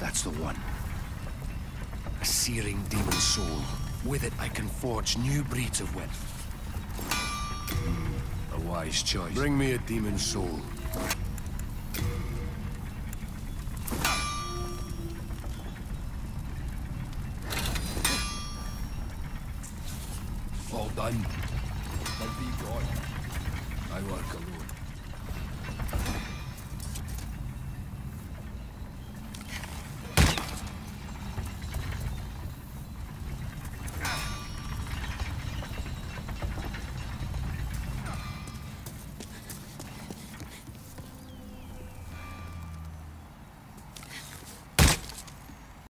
That's the one. A searing demon soul. With it, I can forge new breeds of weapons. A wise choice. Bring me a demon soul. All done. But be gone. I work alone.